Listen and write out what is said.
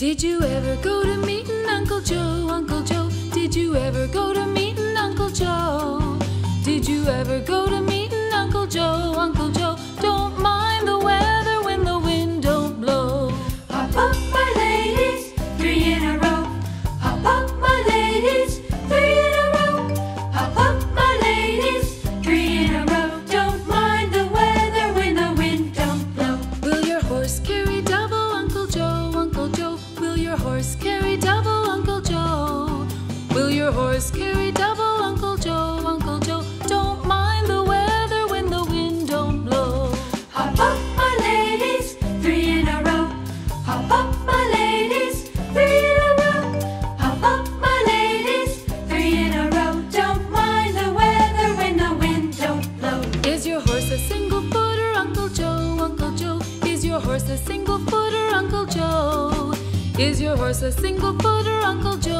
Did you ever go to meeting horse carry double, Uncle Joe? Will your horse carry double, Uncle Joe, Uncle Joe? Don't mind the weather when the wind don't blow. Hop up, my ladies, three in a row. Hop up, my ladies, three in a row. Hop up, my ladies, three in a row. Don't mind the weather when the wind don't blow. Is your horse a single footer, Uncle Joe, Uncle Joe? Is your horse a single footer, Uncle Joe? Is your horse a single footer, Uncle Joe,